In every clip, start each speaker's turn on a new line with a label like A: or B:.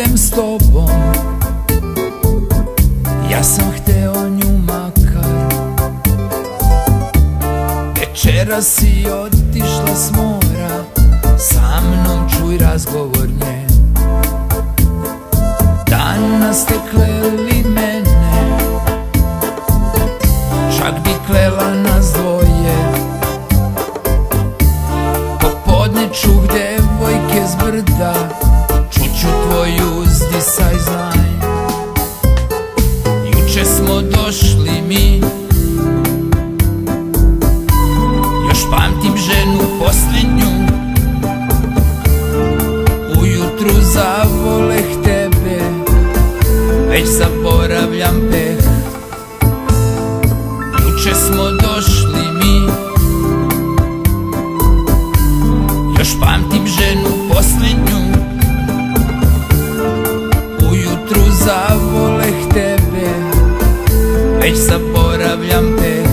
A: idem s tobom. Ja sam hteo nju makar. Večera si otišla s mora Sa mnom čuj razgovor nje. Danas te kleli mene Čak bi klela nas dvoje. Popodne čuh devojke z brda došli mi. Još pamtim ženu posljednju. Ujutru zavoleh tebe Već zaboravljam peh. Juče smo došli mi. Još pamtim Već zaboravljam peh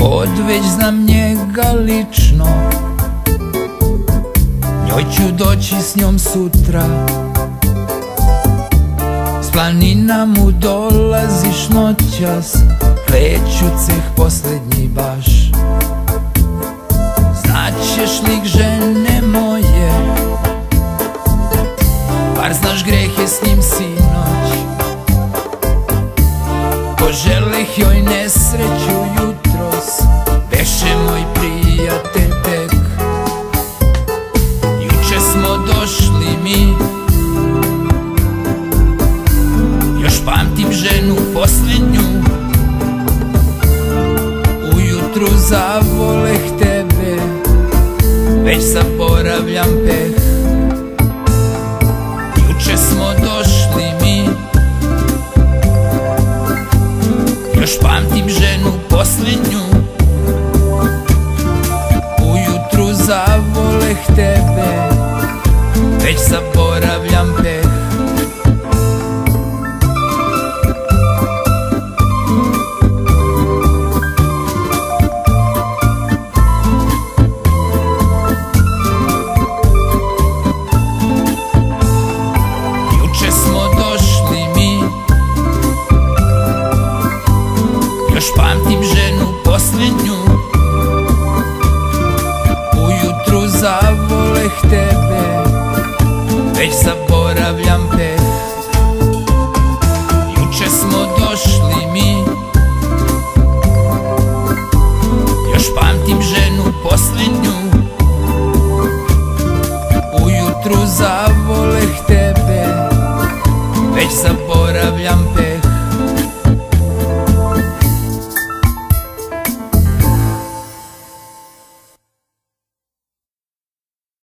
A: Od već znam njega lično ću doći s njom sutra. S planina mu dolaziš noćas. Kleću ceh posljednji baš. Znaćeš lik žene moje. Bar znaš grehe s njim sinoć. Poželeh joj nesreću došli mi. Još pamtim ženu posljednju. Ujutru zavoleh tebe Već zaboravljam peh. Juče smo došli mi. Još pamtim ženu posljednju Još pamtim ženu posljednju. Ujutru zavoleh tebe Već zaboravljam te. Juče smo došli mi. Još pamtim ženu posljednju. Ujutru zavoleh tebe